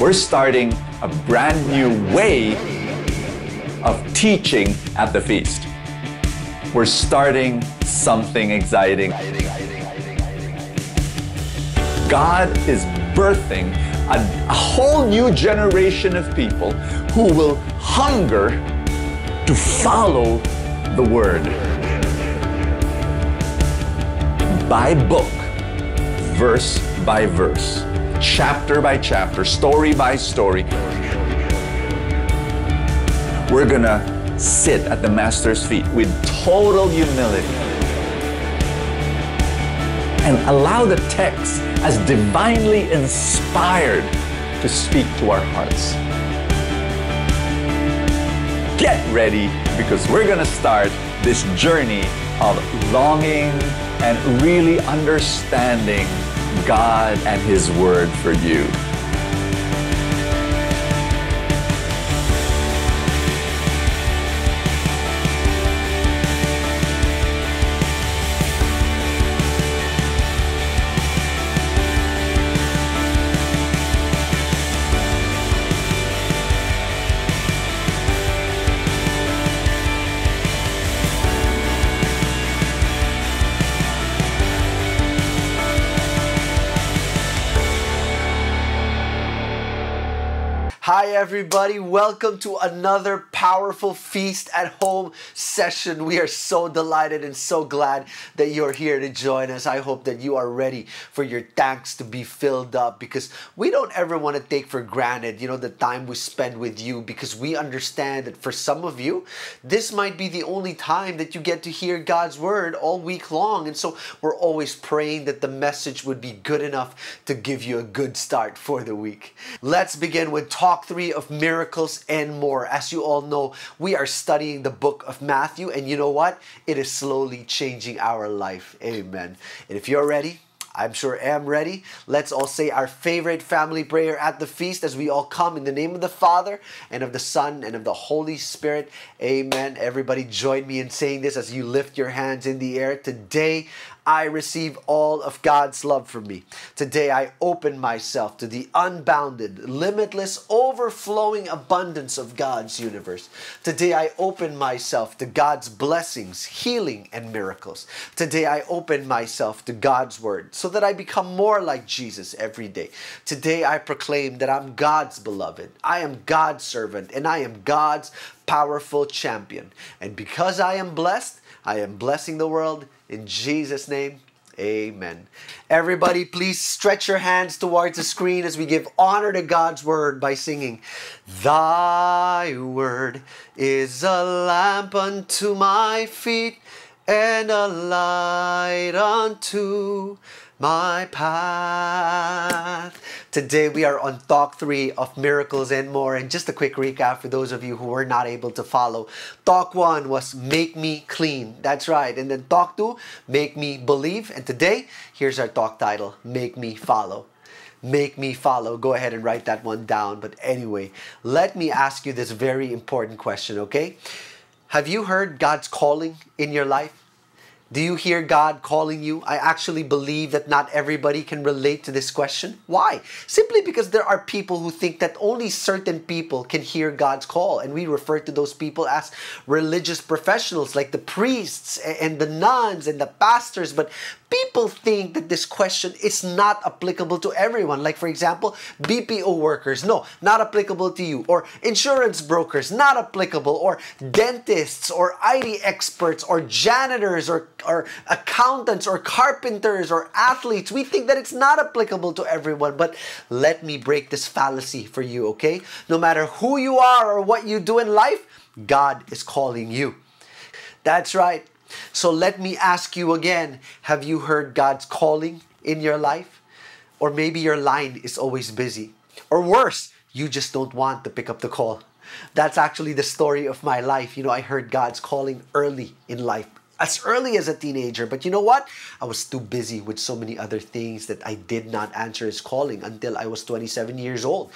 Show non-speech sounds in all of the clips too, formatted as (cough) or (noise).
We're starting a brand new way of teaching at the feast. We're starting something exciting. God is birthing a, a whole new generation of people who will hunger to follow the Word. By book, verse by verse, chapter by chapter, story by story. We're gonna sit at the Master's feet with total humility and allow the text as divinely inspired to speak to our hearts. Get ready because we're to start this journey of longing and really understanding God and His Word for you. Everybody. Welcome to another powerful Feast at Home session. We are so delighted and so glad that you're here to join us. I hope that you are ready for your tanks to be filled up because we don't ever want to take for granted, you know, the time we spend with you because we understand that for some of you, this might be the only time that you get to hear God's word all week long. And so we're always praying that the message would be good enough to give you a good start for the week. Let's begin with talk Talk 3 of miracles and more. As you all know, we are studying the book of Matthew, and you know what? It is slowly changing our life. Amen. And if you're ready, I'm sure am ready. Let's all say our favorite family prayer at the feast as we all come in the name of the Father and of the Son and of the Holy Spirit. Amen. Everybody join me in saying this as you lift your hands in the air. Today, I receive all of God's love for me. Today I open myself to the unbounded, limitless, overflowing abundance of God's universe. Today I open myself to God's blessings, healing, and miracles. Today I open myself to God's word so that I become more like Jesus every day. Today I proclaim that I'm God's beloved, I am God's servant, and I am God's powerful champion. And because I am blessed, I am blessing the world in Jesus' name, Amen. Everybody, please stretch your hands towards the screen as we give honor to God's word by singing, Thy word is a lamp unto my feet and a light unto my path. Today we are on talk three of miracles and more. And just a quick recap for those of you who were not able to follow. Talk one was make me clean. That's right. And then talk two, make me believe. And today, here's our talk title, Make Me Follow make me follow. Go ahead and write that one down. But anyway, let me ask you this very important question, okay? Have you heard God's calling in your life? Do you hear God calling you? I actually believe that not everybody can relate to this question. Why? Simply because there are people who think that only certain people can hear God's call. And we refer to those people as religious professionals, like the priests and the nuns and the pastors. But people think that this question is not applicable to everyone. Like, for example, BPO workers, no, not applicable to you. Or insurance brokers, not applicable. Or dentists, or IT experts, or janitors, or, or accountants, or carpenters, or athletes. We think that it's not applicable to everyone. But let me break this fallacy for you, okay? No matter who you are or what you do in life, God is calling you. That's right. So let me ask you again have you heard God's calling in your life? Or maybe your line is always busy. Or worse, you just don't want to pick up the call. That's actually the story of my life. You know, I heard God's calling early in life, as early as a teenager. But you know what? I was too busy with so many other things that I did not answer His calling until I was 27 years old.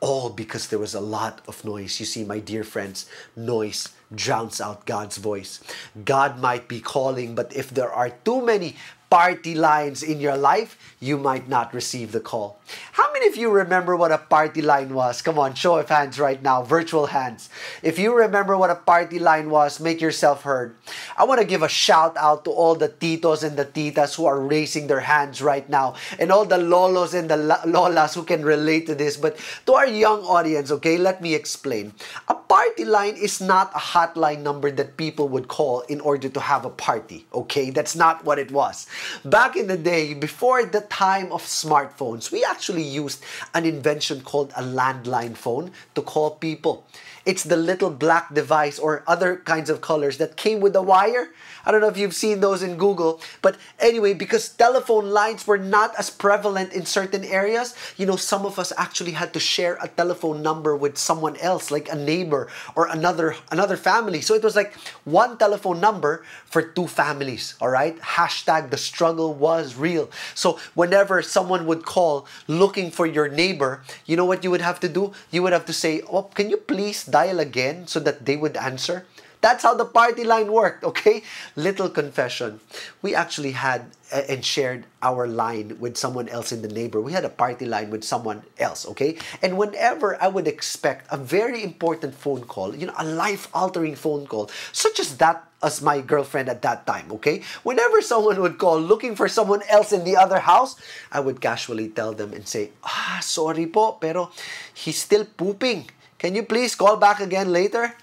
All because there was a lot of noise. You see, my dear friends, noise drowns out God's voice. God might be calling, but if there are too many party lines in your life, you might not receive the call. How many of you remember what a party line was? Come on, show of hands right now, virtual hands. If you remember what a party line was, make yourself heard. I want to give a shout out to all the titos and the titas who are raising their hands right now, and all the lolos and the lolas who can relate to this. But to our young audience, okay, let me explain. A party line is not a hotline number that people would call in order to have a party, okay? That's not what it was. Back in the day, before the time of smartphones, we actually used an invention called a landline phone to call people. It's the little black device or other kinds of colors that came with a wire I don't know if you've seen those in Google. But anyway, because telephone lines were not as prevalent in certain areas, you know, some of us actually had to share a telephone number with someone else, like a neighbor or another another family. So it was like one telephone number for two families. All right. Hashtag the struggle was real. So whenever someone would call looking for your neighbor, you know what you would have to do? You would have to say, Oh, can you please dial again so that they would answer? That's how the party line worked, okay? Little confession. We actually had uh, and shared our line with someone else in the neighbor. We had a party line with someone else, okay? And whenever I would expect a very important phone call, you know, a life-altering phone call, such as that as my girlfriend at that time, okay? Whenever someone would call looking for someone else in the other house, I would casually tell them and say, "Ah, sorry po, pero he's still pooping. Can you please call back again later?"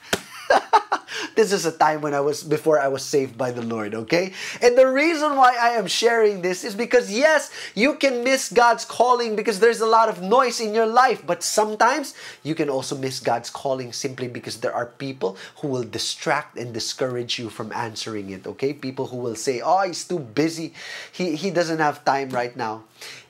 (laughs) this is a time when I was before I was saved by the Lord, okay? And the reason why I am sharing this is because yes, you can miss God's calling because there's a lot of noise in your life, but sometimes you can also miss God's calling simply because there are people who will distract and discourage you from answering it, okay? People who will say, "Oh, he's too busy. He he doesn't have time right now."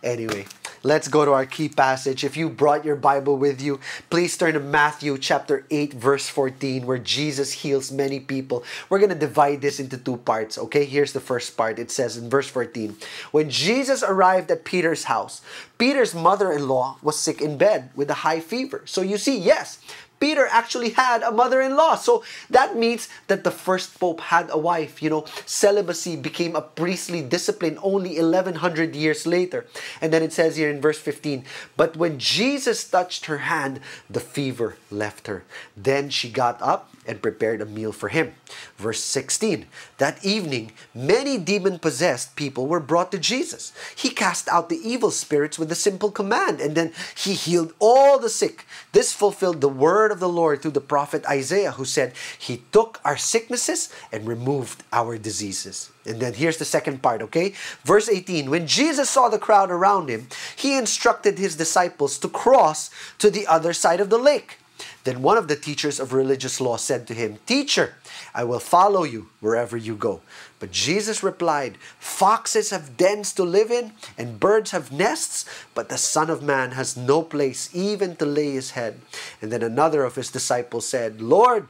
Anyway, let's go to our key passage. If you brought your Bible with you, please turn to Matthew chapter 8 verse 14 where Jesus heals many people. We're going to divide this into two parts, okay? Here's the first part. It says in verse 14, when Jesus arrived at Peter's house, Peter's mother-in-law was sick in bed with a high fever. So you see, yes, Peter actually had a mother-in-law. So that means that the first pope had a wife. You know, celibacy became a priestly discipline only 1100 years later. And then it says here in verse 15, but when Jesus touched her hand, the fever left her. Then she got up and prepared a meal for him. Verse 16 That evening, many demon possessed people were brought to Jesus. He cast out the evil spirits with a simple command, and then he healed all the sick. This fulfilled the word of the Lord through the prophet Isaiah, who said, He took our sicknesses and removed our diseases. And then here's the second part, okay? Verse 18 When Jesus saw the crowd around him, he instructed his disciples to cross to the other side of the lake. Then one of the teachers of religious law said to him, Teacher, I will follow you wherever you go. But Jesus replied, Foxes have dens to live in, and birds have nests, but the Son of Man has no place even to lay his head. And then another of his disciples said, Lord,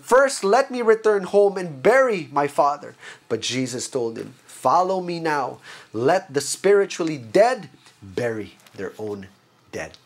first let me return home and bury my father. But Jesus told him, Follow me now. Let the spiritually dead bury their own dead.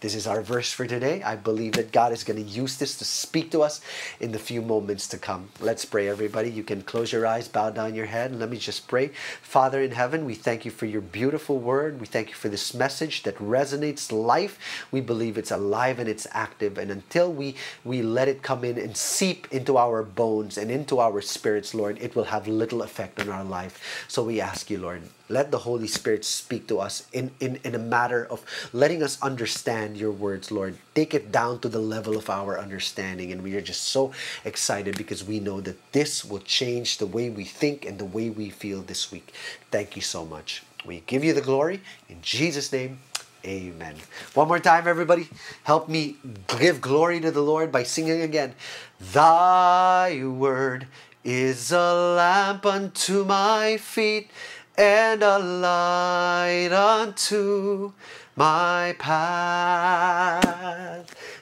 This is our verse for today. I believe that God is going to use this to speak to us in the few moments to come. Let's pray, everybody. You can close your eyes, bow down your head, and let me just pray. Father in heaven, we thank you for your beautiful word. We thank you for this message that resonates life. We believe it's alive and it's active. And until we, we let it come in and seep into our bones and into our spirits, Lord, it will have little effect on our life. So we ask you, Lord, let the Holy Spirit speak to us in, in, in a matter of letting us understand your words, Lord. Take it down to the level of our understanding. And we are just so excited because we know that this will change the way we think and the way we feel this week. Thank you so much. We give you the glory. In Jesus' name, Amen. One more time, everybody. Help me give glory to the Lord by singing again. Thy word is a lamp unto my feet and a light unto my path.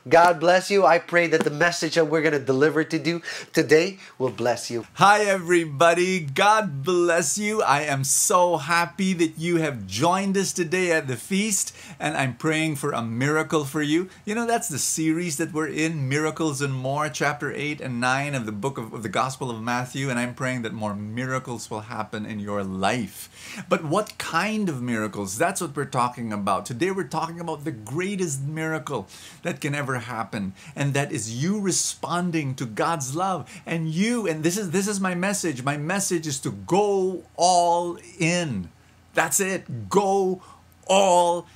God bless you. I pray that the message that we're going to deliver to you today will bless you. Hi, everybody. God bless you. I am so happy that you have joined us today at the feast, and I'm praying for a miracle for you. You know, that's the series that we're in Miracles and More, chapter 8 and 9 of the book of, of the Gospel of Matthew, and I'm praying that more miracles will happen in your life. But what kind of miracles? That's what we're talking about. Today, we're talking about the greatest miracle that can ever happen, and that is you responding to God's love. And you, and this is this is my message. My message is to go all in. That's it. Go all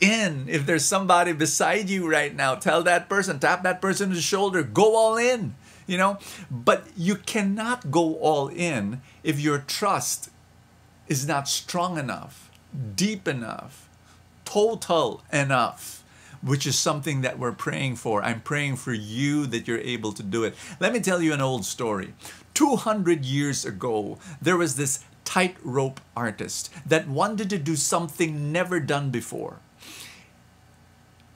in. If there's somebody beside you right now, tell that person, tap that person on the shoulder, go all in. You know, but you cannot go all in if your trust is not strong enough, deep enough, total enough which is something that we're praying for. I'm praying for you that you're able to do it. Let me tell you an old story. 200 years ago, there was this tightrope artist that wanted to do something never done before.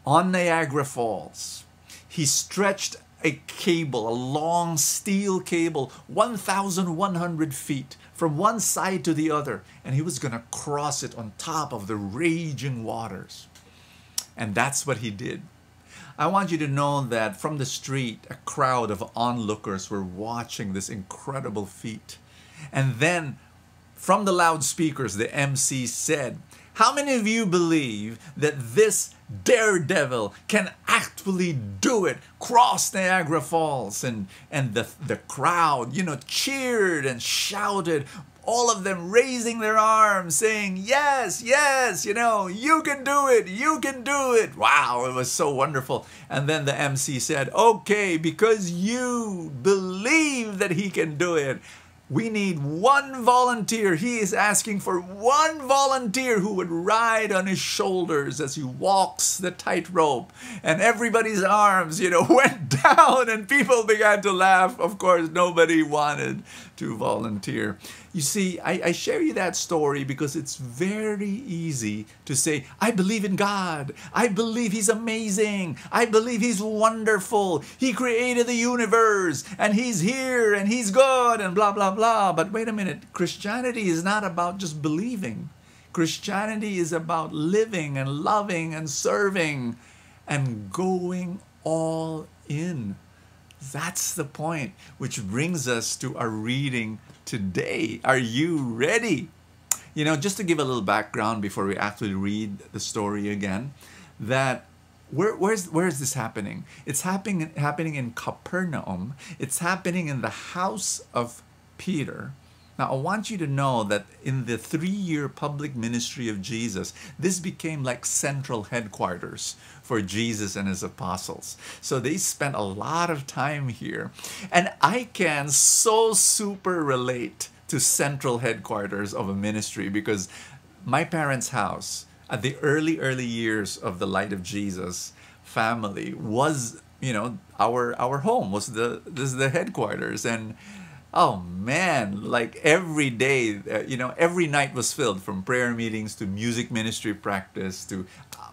On Niagara Falls, he stretched a cable, a long steel cable, 1,100 feet from one side to the other, and he was going to cross it on top of the raging waters. And that's what he did. I want you to know that from the street, a crowd of onlookers were watching this incredible feat. And then from the loudspeakers, the MC said, How many of you believe that this daredevil can actually do it, cross Niagara Falls? And, and the, the crowd, you know, cheered and shouted, all of them raising their arms, saying, Yes, yes, you know, you can do it, you can do it. Wow, it was so wonderful. And then the MC said, Okay, because you believe that he can do it, we need one volunteer. He is asking for one volunteer who would ride on his shoulders as he walks the tightrope. And everybody's arms, you know, (laughs) went down and people began to laugh. Of course, nobody wanted to volunteer. You see, I, I, share you that story because it's very easy to say, I believe in God. I believe He's amazing. I believe He's wonderful. He created the universe and He's here and He's good and blah, blah, blah. But wait a minute, Christianity is not about just believing. Christianity is about living and loving and serving and going all in. That's the point, which brings us to our reading today. Are you ready? You know, just to give a little background before we actually read the story again, that where, where's where's this happening? It's happening happening in Capernaum. It's happening in the house of Peter. Now, I want you to know that in the three year public ministry of Jesus, this became like central headquarters for Jesus and his apostles. So they spent a lot of time here. And I can so super relate to central headquarters of a ministry because my parents' house at the early, early years of the Light of Jesus family was, you know, our our home was the this is the headquarters and Oh man, like every day, uh, you know, every night was filled from prayer meetings to music ministry practice to,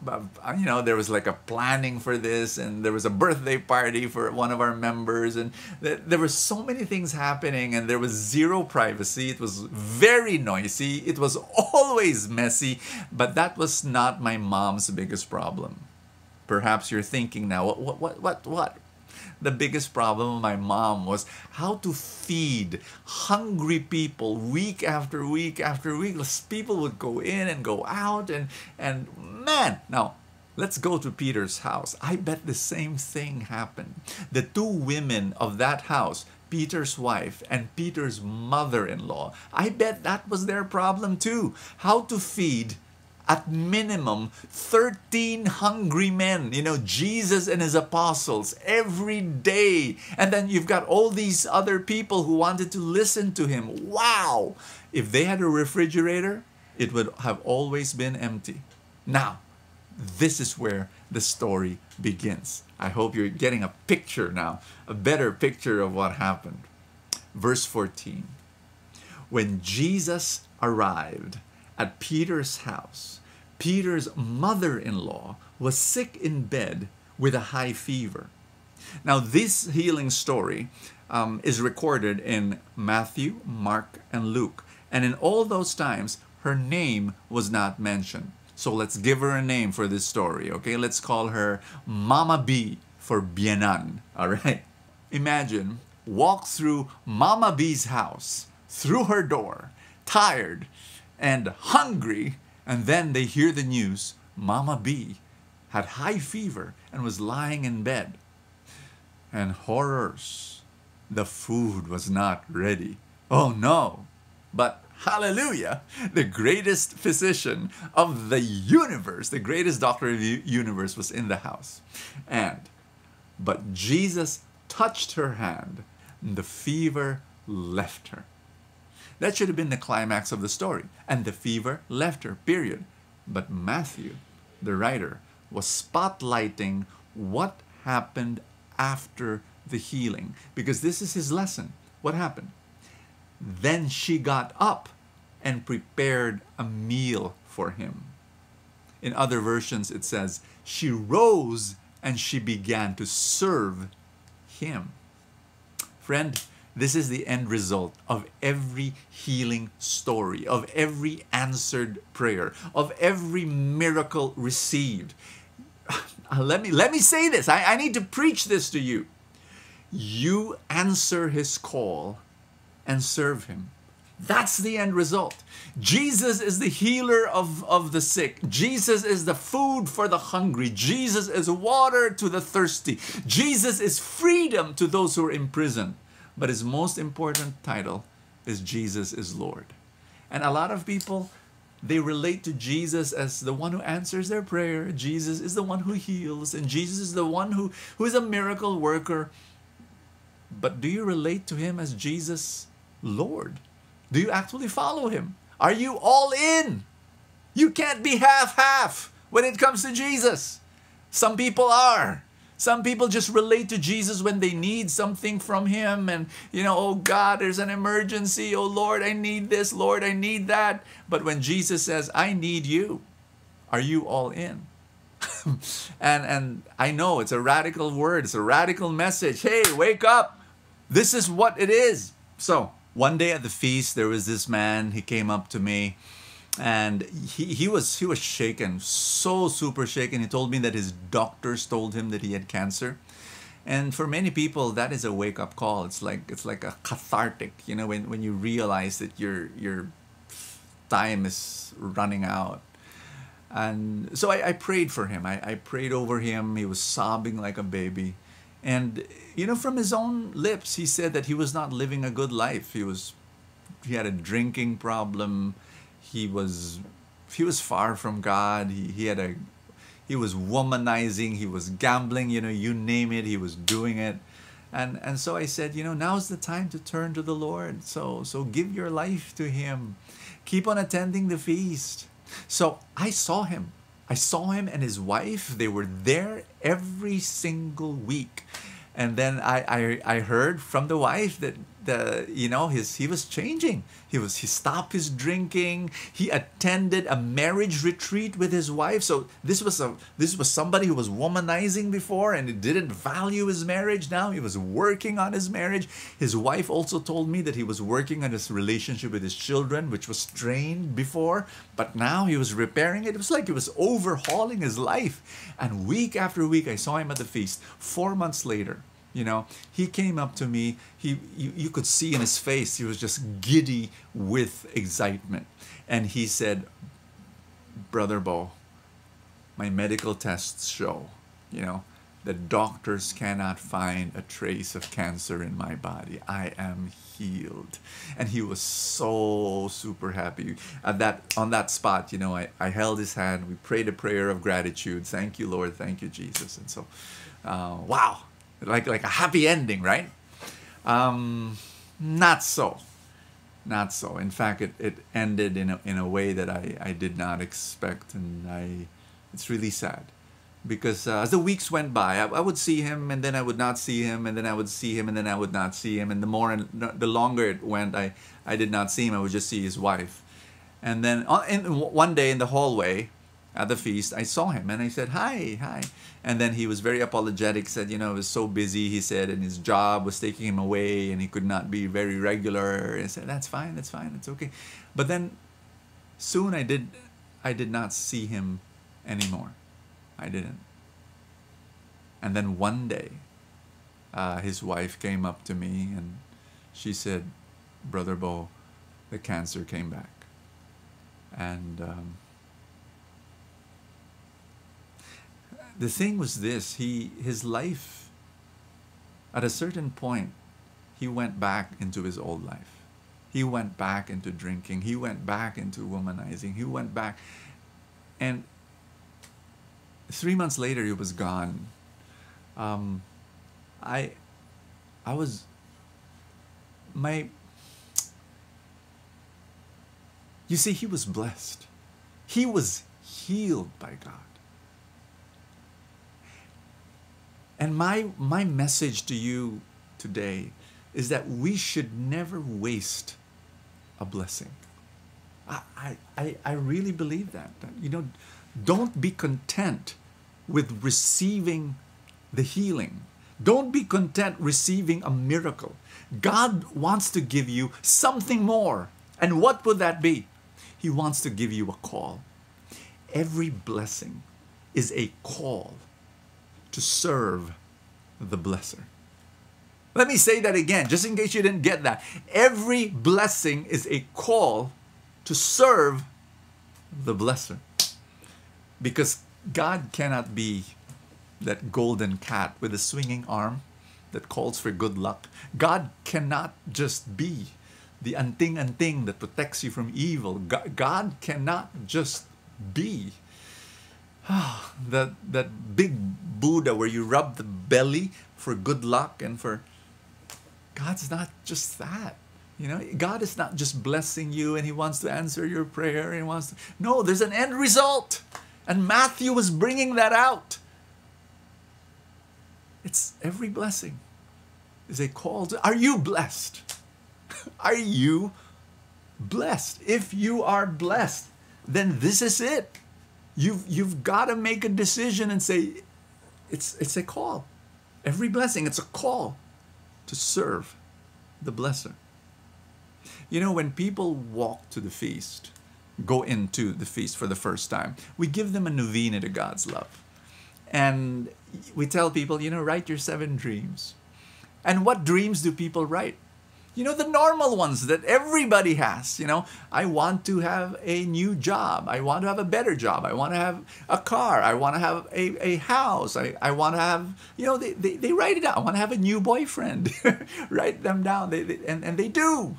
uh, uh, you know, there was like a planning for this and there was a birthday party for one of our members and th- there were so many things happening and there was zero privacy. It was very noisy. It was always messy, but that was not my mom's biggest problem. Perhaps you're thinking now, what what, what, what, what? The biggest problem of my mom was how to feed hungry people week after week after week. People would go in and go out, and and man, now let's go to Peter's house. I bet the same thing happened. The two women of that house. Peter's wife and Peter's mother in law. I bet that was their problem too. How to feed at minimum 13 hungry men, you know, Jesus and his apostles every day. And then you've got all these other people who wanted to listen to him. Wow! If they had a refrigerator, it would have always been empty. Now, this is where the story begins. I hope you're getting a picture now, a better picture of what happened. Verse 14 When Jesus arrived at Peter's house, Peter's mother in law was sick in bed with a high fever. Now, this healing story um, is recorded in Matthew, Mark, and Luke. And in all those times, her name was not mentioned. So let's give her a name for this story, okay? Let's call her Mama B for Biyenan, all right? Imagine walk through Mama B's house, through her door, tired and hungry, and then they hear the news Mama B had high fever and was lying in bed. And horrors, the food was not ready. Oh no! But hallelujah, the greatest physician of the universe, the greatest doctor of the universe was in the house. And, but Jesus touched her hand and the fever left her. That should have been the climax of the story. And the fever left her, period. But Matthew, the writer, was spotlighting what happened after the healing because this is his lesson. What happened? Then she got up and prepared a meal for him. In other versions, it says, she rose and she began to serve him. Friend, this is the end result of every healing story, of every answered prayer, of every miracle received. (laughs) Uh, let me let me say this. I, I need to preach this to you. You answer his call and serve him. That's the end result. Jesus is the healer of, of the sick. Jesus is the food for the hungry. Jesus is water to the thirsty. Jesus is freedom to those who are in prison. But his most important title is Jesus is Lord. And a lot of people, they relate to Jesus as the one who answers their prayer. Jesus is the one who heals. And Jesus is the one who, who is a miracle worker. But do you relate to him as Jesus Lord? Do you actually follow him? Are you all in? You can't be half half when it comes to Jesus. Some people are. Some people just relate to Jesus when they need something from Him and, you know, oh God, there's an emergency. Oh Lord, I need this. Lord, I need that. But when Jesus says, I need you, are you all in? (laughs) and and I know it's a radical word, it's a radical message. Hey, wake up. This is what it is. So one day at the feast, there was this man, he came up to me and he, he was he was shaken, so super shaken. He told me that his doctors told him that he had cancer. And for many people, that is a wake up call. It's like it's like a cathartic, you know, when, when you realize that your your time is running out. And so I, I prayed for him. I, I prayed over him. He was sobbing like a baby. And you know, from his own lips, he said that he was not living a good life. He was, he had a drinking problem. He was, he was far from God. He, he had a, he was womanizing. He was gambling. You know, you name it, he was doing it. And and so I said, you know, now's the time to turn to the Lord. So so give your life to Him. Keep on attending the feast. So I saw him. I saw him and his wife. They were there every single week and then I, I I heard from the wife that the you know his he was changing. He was he stopped his drinking. He attended a marriage retreat with his wife. So this was a this was somebody who was womanizing before and he didn't value his marriage. Now he was working on his marriage. His wife also told me that he was working on his relationship with his children, which was strained before, but now he was repairing it. It was like he was overhauling his life. And week after week, I saw him at the feast. Four months later, you know? He came up to me he you, you could see in his face he was just giddy with excitement. And he said brother bo my medical tests show you know that doctors cannot find a trace of cancer in my body. I am healed. And he was so super happy. At that on that spot you know i, I held his hand. We prayed a prayer of gratitude. Thank you lord. Thank you jesus. And so uh, wow like like a happy ending, right? Um, not so, not so. In fact, it, it ended in a, in a way that I, I did not expect, and I it's really sad because uh, as the weeks went by, I, I, would see him, and then I would not see him, and then I would see him, and then I would not see him, and the more and the longer it went, I I did not see him. I would just see his wife, and then on, uh, one day in the hallway, at the feast, I saw him and I said, Hi, hi. And then he was very apologetic, said, You know, he was so busy, he said, and his job was taking him away and he could not be very regular. And I said, That's fine, that's fine, it's okay. But then soon I did I did not see him anymore. I didn't. And then one day, uh, his wife came up to me and she said, Brother Bo, the cancer came back. And um, the thing was this he his life at a certain point he went back into his old life. He went back into drinking. He went back into womanizing. He went back and three months later he was gone. Um, i i was my you see he was blessed. He was healed by god And my, my message to you today is that we should never waste a blessing. I, I, I really believe that. You know, don't be content with receiving the healing. Don't be content receiving a miracle. God wants to give you something more. And what would that be? He wants to give you a call. Every blessing is a call to serve the blesser. Let me say that again, just in case you didn't get that. Every blessing is a call to serve the blesser. Because God cannot be that golden cat with a swinging arm that calls for good luck. God cannot just be the anting anting that protects you from evil. God cannot just be (sighs) that that big Buddha where you rub the belly for good luck and for God's not just that. You know, God is not just blessing you and He wants to answer your prayer and wants to. No, there's an end result. And Matthew was bringing that out. It's every blessing is a call to. Are you blessed? (laughs) Are you blessed? If you are blessed, then this is it. You've, you've got to make a decision and say, it's, it's a call. Every blessing, it's a call to serve the blesser. You know, when people walk to the feast, go into the feast for the first time, we give them a novena to God's love. And we tell people, you know, write your seven dreams. And what dreams do people write? You know, the normal ones that everybody has. You know, I want to have a new job. I want to have a better job. I want to have a car. I want to have a, a house. I, I want to have, you know, they, they, they write it down. I want to have a new boyfriend. (laughs) write them down. They, they, and, and they do.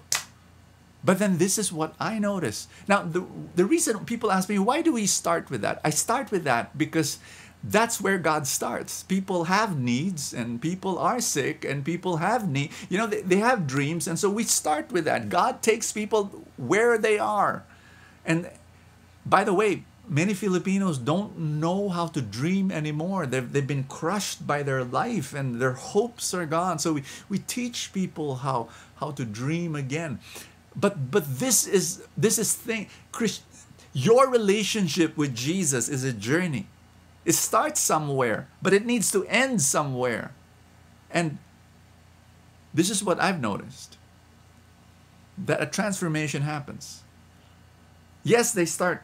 But then this is what I notice. Now, the, the reason people ask me, why do we start with that? I start with that because that's where God starts. People have needs and people are sick and people have need. You know, they, they have dreams. And so we start with that. God takes people where they are. And by the way, many Filipinos don't know how to dream anymore. They've, they've been crushed by their life and their hopes are gone. So we, we teach people how, how to dream again. But, but this is, this is thing, Christ, your relationship with Jesus is a journey. It starts somewhere, but it needs to end somewhere. And this is what I've noticed that a transformation happens. Yes, they start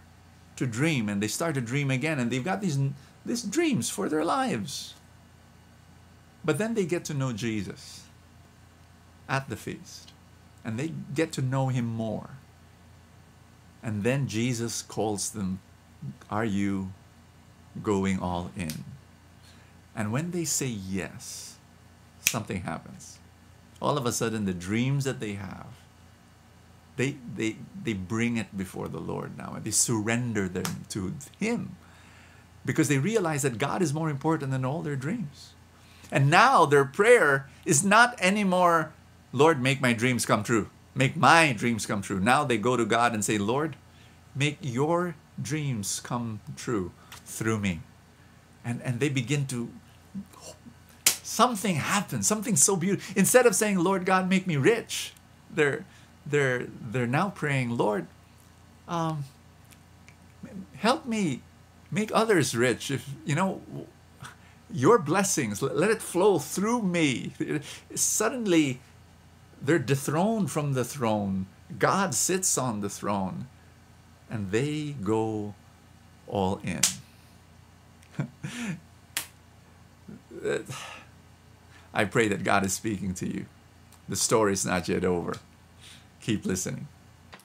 to dream and they start to dream again and they've got these, these dreams for their lives. But then they get to know Jesus at the feast and they get to know him more. And then Jesus calls them, Are you going all in. And when they say yes, something happens. All of a sudden, the dreams that they have, they, they, they bring it before the Lord now and they surrender them to Him because they realize that God is more important than all their dreams. And now their prayer is not anymore, Lord, make my dreams come true. Make my dreams come true. Now they go to God and say, Lord, make your dreams come true through me. And, and they begin to, something happens, something so beautiful. Instead of saying, Lord God, make me rich, they're, they're, they're now praying, Lord, um, help me make others rich. If you know your blessings, let it flow through me. Suddenly, they're dethroned from the throne. God sits on the throne, and they go all in. (laughs) I pray that God is speaking to you. The story is not yet over. Keep listening.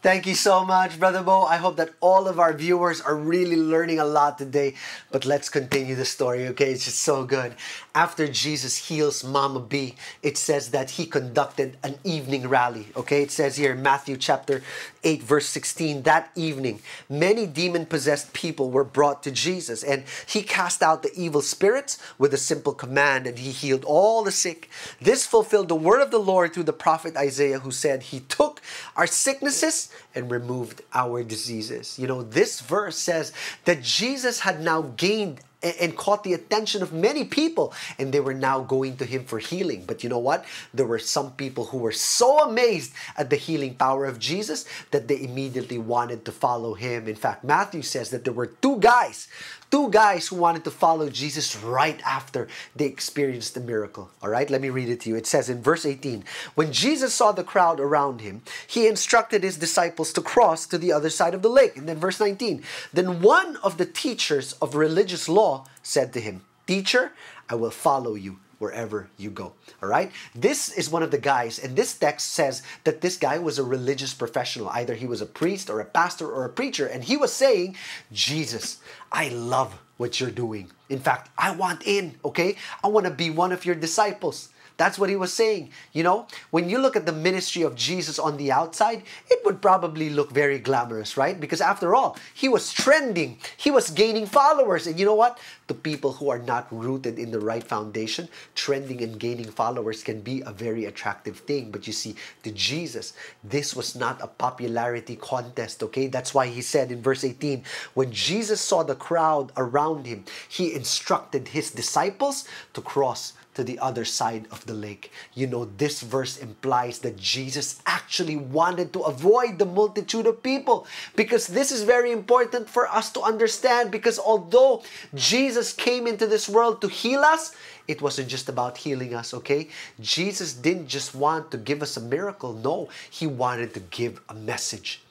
Thank you so much, Brother Bo. I hope that all of our viewers are really learning a lot today. But let's continue the story, okay? It's just so good. After Jesus heals Mama B, it says that he conducted an evening rally, okay? It says here in Matthew chapter 8, verse 16, that evening, many demon possessed people were brought to Jesus, and he cast out the evil spirits with a simple command, and he healed all the sick. This fulfilled the word of the Lord through the prophet Isaiah, who said, He took our sicknesses and removed our diseases. You know, this verse says that Jesus had now gained and caught the attention of many people and they were now going to him for healing. But you know what? There were some people who were so amazed at the healing power of jesus that they immediately wanted to follow him. In fact matthew says that there were two guys two guys who wanted to follow Jesus right after they experienced the miracle. All right, let me read it to you. It says in verse 18 When Jesus saw the crowd around him, he instructed his disciples to cross to the other side of the lake. And then verse 19 Then one of the teachers of religious law said to him, Teacher, I will follow you wherever you go. All right? This is one of the guys, and this text says that this guy was a religious professional. Either he was a priest or a pastor or a preacher, and he was saying, Jesus, I love what you're doing. In fact, I want in, okay? I want to be one of your disciples. That's what he was saying. You know, when you look at the ministry of Jesus on the outside, it would probably look very glamorous, right? Because after all, he was trending, he was gaining followers. And you know what? The people who are not rooted in the right foundation, trending and gaining followers can be a very attractive thing. But you see, to Jesus, this was not a popularity contest, okay? That's why he said in verse 18, when Jesus saw the crowd around him, he instructed his disciples to cross to the other side of the lake. You know, this verse implies that Jesus actually wanted to avoid the multitude of people because this is very important for us to understand because although Jesus came into this world to heal us, it wasn't just about healing us, okay? Jesus didn't just want to give us a miracle. No, he wanted to give a message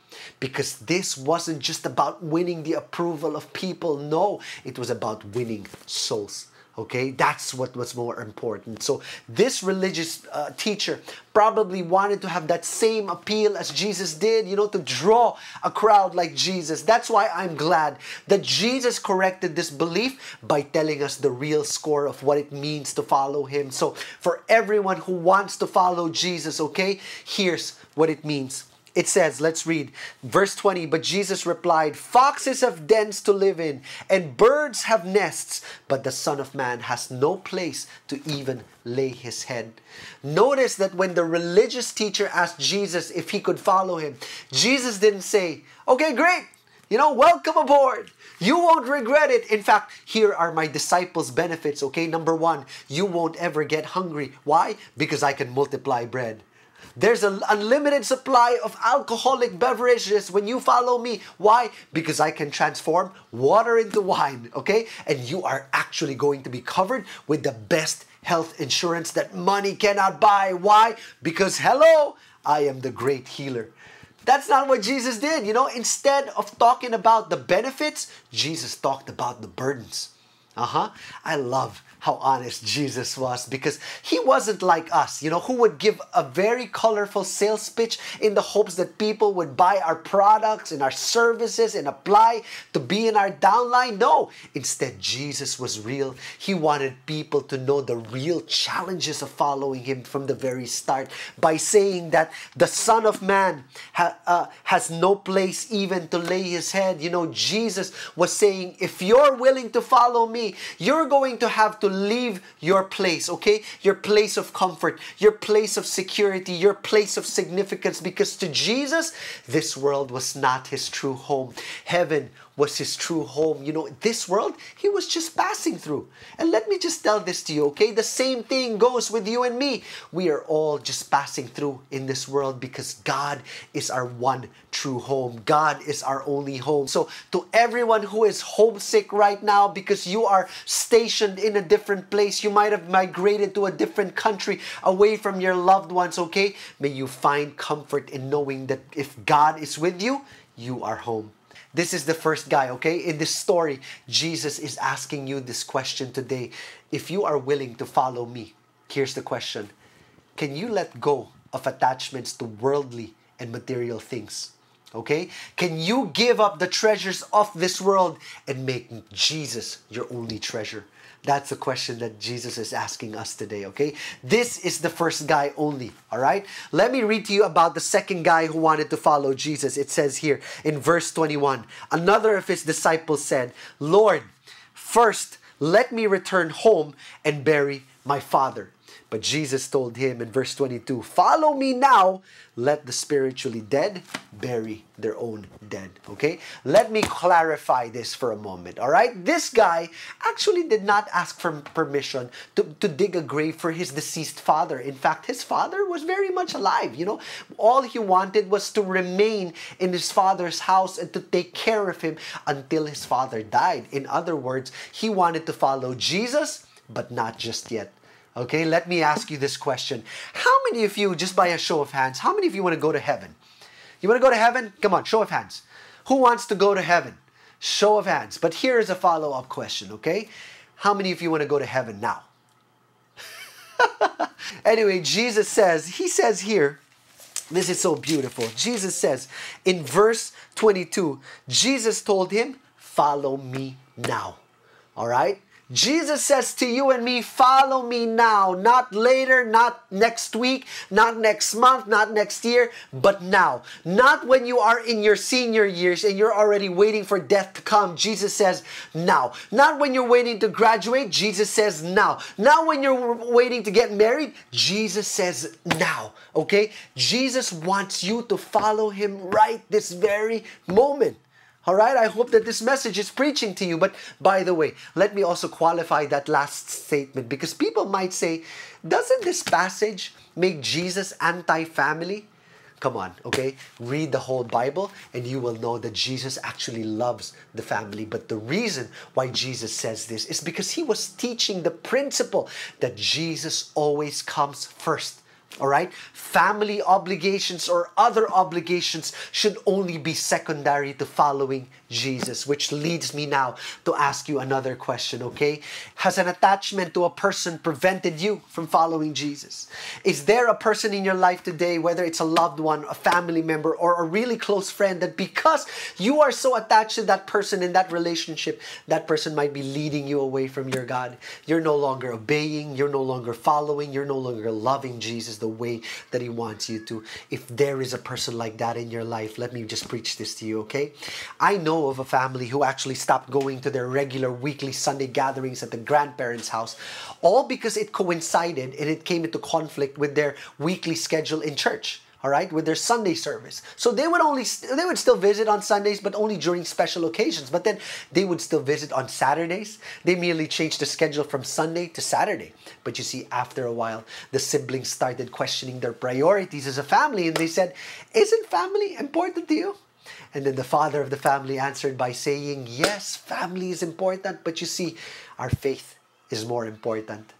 because this wasn't just about winning the approval of people. No, it was about winning souls. Okay, that's what was more important. So this religious uh, teacher probably wanted to have that same appeal as Jesus did, you know, to draw a crowd like Jesus. That's why I'm glad that Jesus corrected this belief by telling us the real score of what it means to follow him. So for everyone who wants to follow Jesus, okay, here's what it means. It says, let's read verse 20. But Jesus replied, Foxes have dens to live in, and birds have nests, but the Son of Man has no place to even lay his head. Notice that when the religious teacher asked Jesus if he could follow him, Jesus didn't say, Okay, great. You know, welcome aboard. You won't regret it. In fact, here are my disciples' benefits, okay? Number one, you won't ever get hungry. Why? Because I can multiply bread. There's an unlimited supply of alcoholic beverages when you follow me. Why? Because I can transform water into wine, okay? And you are actually going to be covered with the best health insurance that money cannot buy. Why? Because, hello, I am the great healer. That's not what Jesus did. You know, instead of talking about the benefits, Jesus talked about the burdens. Uh huh. I love how honest Jesus was because he wasn't like us, you know, who would give a very colorful sales pitch in the hopes that people would buy our products and our services and apply to be in our downline. No, instead, Jesus was real. He wanted people to know the real challenges of following him from the very start by saying that the Son of Man ha, uh, has no place even to lay his head. You know, Jesus was saying, if you're willing to follow me, you're going to have to leave your place, okay? Your place of comfort, your place of security, your place of significance, because to Jesus, this world was not his true home. Heaven was his true home. You know, this world, he was just passing through. And let me just tell this to you, okay? The same thing goes with you and me. We are all just passing through in this world because God is our one true home. God is our only home. So, to everyone who is homesick right now because you are stationed in a different place, you might have migrated to a different country away from your loved ones, okay? May you find comfort in knowing that if God is with you, you are home. This is the first guy, okay? In this story, Jesus is asking you this question today. If you are willing to follow me, here's the question Can you let go of attachments to worldly and material things? Okay? Can you give up the treasures of this world and make Jesus your only treasure? That's the question that Jesus is asking us today, okay? This is the first guy only, all right? Let me read to you about the second guy who wanted to follow Jesus. It says here in verse 21 Another of his disciples said, Lord, first let me return home and bury my father. But Jesus told him in verse 22 Follow me now, let the spiritually dead bury their own dead. Okay? Let me clarify this for a moment. All right? This guy actually did not ask for permission to, to dig a grave for his deceased father. In fact, his father was very much alive. You know, all he wanted was to remain in his father's house and to take care of him until his father died. In other words, he wanted to follow Jesus, but not just yet. Okay, let me ask you this question. How many of you, just by a show of hands, how many of you want to go to heaven? You want to go to heaven? Come on, show of hands. Who wants to go to heaven? Show of hands. But here is a follow up question, okay? How many of you want to go to heaven now? (laughs) anyway, Jesus says, He says here, this is so beautiful. Jesus says in verse 22, Jesus told him, Follow me now. All right? Jesus says to you and me, follow me now, not later, not next week, not next month, not next year, but now. Not when you are in your senior years and you're already waiting for death to come. Jesus says now. Not when you're waiting to graduate. Jesus says now. Not when you're waiting to get married. Jesus says now. Okay? Jesus wants you to follow him right this very moment. All right, I hope that this message is preaching to you. But by the way, let me also qualify that last statement because people might say, doesn't this passage make Jesus anti family? Come on, okay? Read the whole Bible and you will know that Jesus actually loves the family. But the reason why Jesus says this is because he was teaching the principle that Jesus always comes first all right? Family obligations or other obligations should only be secondary to following Jesus, which leads me now to ask you another question, okay? Has an attachment to a person prevented you from following Jesus? Is there a person in your life today, whether it's a loved one, a family member, or a really close friend, that because you are so attached to that person in that relationship, that person might be leading you away from your God? You're no longer obeying, you're no longer following, you're no longer loving Jesus the way that He wants you to. If there is a person like that in your life, let me just preach this to you, okay? I know know of a family who actually stopped going to their regular weekly Sunday gatherings at the grandparents' house, all because it coincided and it came into conflict with their weekly schedule in church all right with their sunday service. So they would only they would still visit on sundays but only during special occasions. But then they would still visit on saturdays. They merely changed the schedule from sunday to saturday. But you see after a while the siblings started questioning their priorities as a family and they said isn't family important to you and then the father of the family answered by saying, Yes, family is important, but you see, our faith is more important.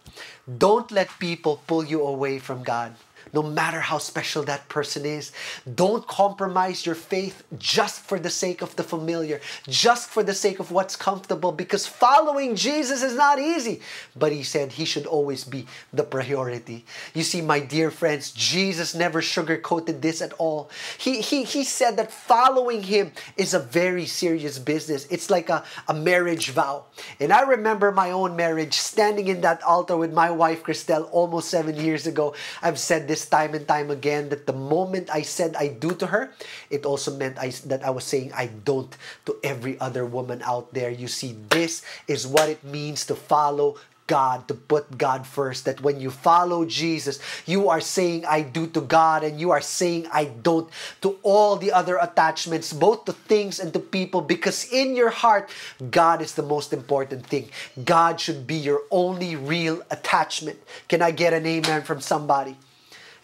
Don't let people pull you away from God no matter how special that person is. Don't compromise your faith just for the sake of the familiar, just for the sake of what's comfortable, because following Jesus is not easy. But he said he should always be the priority. You see, my dear friends, Jesus never sugarcoated this at all. He, he, he said that following him is a very serious business. It's like a, a marriage vow. And I remember my own marriage standing in that altar with my wife, Christelle, almost seven years ago. I've said this time and time again that the moment I said I do to her, it also meant I, that I was saying I don't to every other woman out there. You see, this is what it means to follow God, to put God first. That when you follow Jesus, you are saying, I do to God, and you are saying, I don't to all the other attachments, both to things and to people, because in your heart, God is the most important thing. God should be your only real attachment. Can I get an amen from somebody?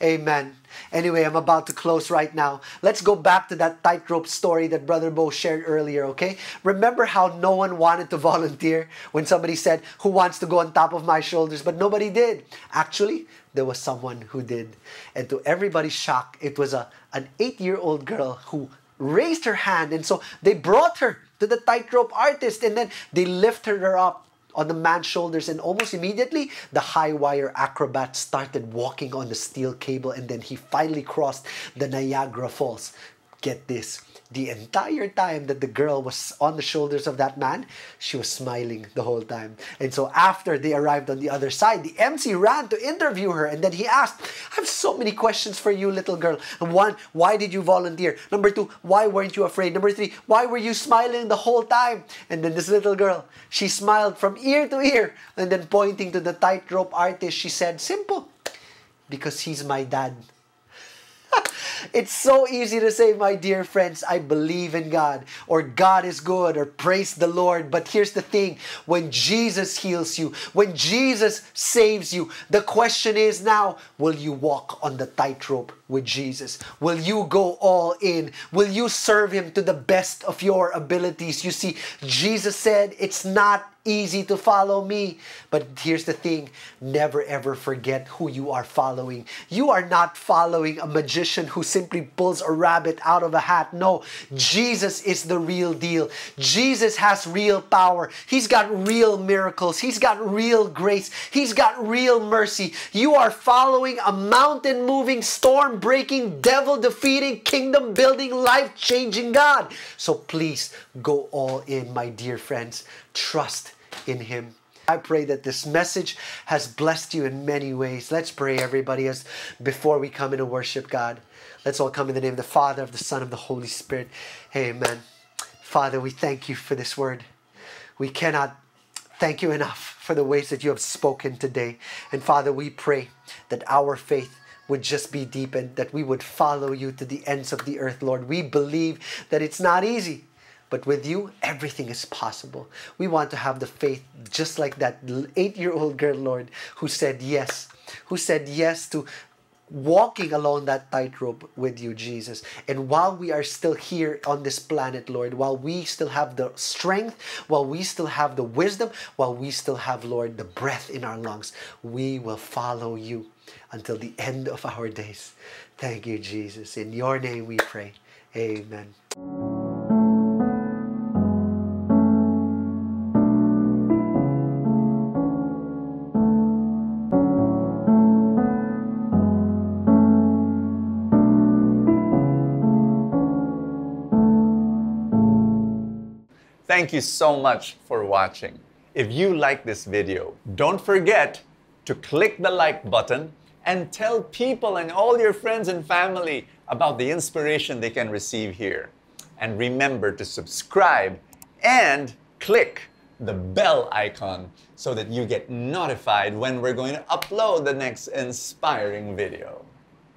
Amen. Anyway, I'm about to close right now. Let's go back to that tightrope story that Brother Bo shared earlier, okay? Remember how no one wanted to (laughs) volunteer when somebody said, Who wants to go on top of my shoulders? But nobody did. Actually, there was someone who did. And to everybody's shock, it was a, an eight year old girl who raised her hand. And so they brought her to the tightrope artist and then they lifted her up on the man's shoulders, and almost immediately, the high wire acrobat started walking on the steel cable, and then he finally crossed the Niagara Falls. Get this the entire time that the girl was on the shoulders of that man, she was smiling the whole time. And so after they arrived on the other side, the MC ran to interview her and then he asked, I have so many questions for you, little girl. One, why did you volunteer? Number two, why weren't you afraid? Number three, why were you smiling the whole time? And then this little girl, she smiled from ear to ear and then pointing to the tightrope artist, she said, Simple, because he's my dad. (laughs) it's so easy to say, my dear friends, I believe in God, or God is good, or praise the Lord. But here's the thing when Jesus heals you, when Jesus saves you, the question is now will you walk on the tightrope with Jesus? Will you go all in? Will you serve Him to the best of your abilities? You see, Jesus said, It's not easy to follow me. But here's the thing never ever forget who you are following. You are not following a magician who simply pulls a rabbit out of a hat. No, Jesus is the real deal. Jesus has real power. He's got real miracles. He's got real grace. He's got real mercy. You are following a mountain moving, storm breaking, devil defeating, kingdom building, life changing God. So please go all in, my dear friends. Trust in Him. I pray that this message has blessed you in many ways. Let's pray, everybody, as before we come into worship God. Let's all come in the name of the Father, of the Son, of the Holy Spirit. Amen. Father, we thank you for this word. We cannot thank you enough for the ways that you have spoken today. And Father, we pray that our faith would just be deepened, that we would follow you to the ends of the earth, Lord. We believe that it's not easy. But with you, everything is possible. We want to have the faith just like that eight year old girl, Lord, who said yes, who said yes to walking along that tightrope with you, Jesus. And while we are still here on this planet, Lord, while we still have the strength, while we still have the wisdom, while we still have, Lord, the breath in our lungs, we will follow you until the end of our days. Thank you, Jesus. In your name we pray. Amen. Thank you so much for watching. If you like this video, don't forget to click the like button and tell people and all your friends and family about the inspiration they can receive here. And remember to subscribe and click the bell icon so that you get notified when we're going to upload the next inspiring video.